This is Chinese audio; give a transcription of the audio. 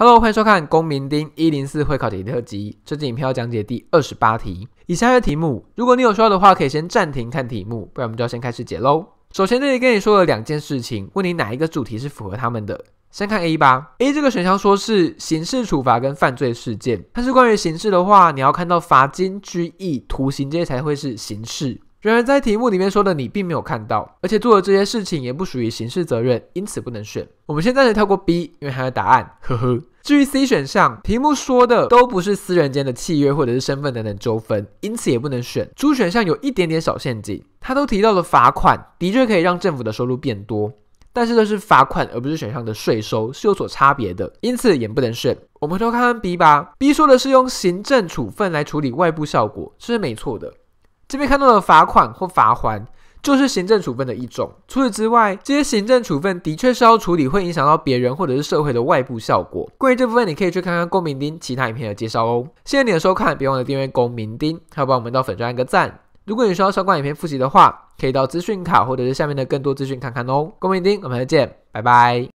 Hello，欢迎收看公民丁一零四会考题特辑。这支影片要讲解第二十八题。以下的题目，如果你有需要的话，可以先暂停看题目，不然我们就要先开始解喽。首先这里跟你说了两件事情，问你哪一个主题是符合他们的。先看 A 吧。A 这个选项说是刑事处罚跟犯罪事件，但是关于刑事的话，你要看到罚金、拘役、徒刑这些才会是刑事。然而在题目里面说的你并没有看到，而且做的这些事情也不属于刑事责任，因此不能选。我们先暂时跳过 B，因为还有答案，呵呵。至于 C 选项，题目说的都不是私人间的契约或者是身份等等纠纷，因此也不能选。D 选项有一点点小陷阱，它都提到了罚款，的确可以让政府的收入变多，但是这是罚款而不是选项的税收，是有所差别的，因此也不能选。我们回头看看 B 吧，B 说的是用行政处分来处理外部效果，这是没错的。这边看到的罚款或罚还，就是行政处分的一种。除此之外，这些行政处分的确是要处理会影响到别人或者是社会的外部效果。关于这部分，你可以去看看公民丁其他影片的介绍哦。谢谢你的收看，别忘了订阅公民丁，还有帮我们到粉专按个赞。如果你需要相关影片复习的话，可以到资讯卡或者是下面的更多资讯看看哦。公民丁，我们再见，拜拜。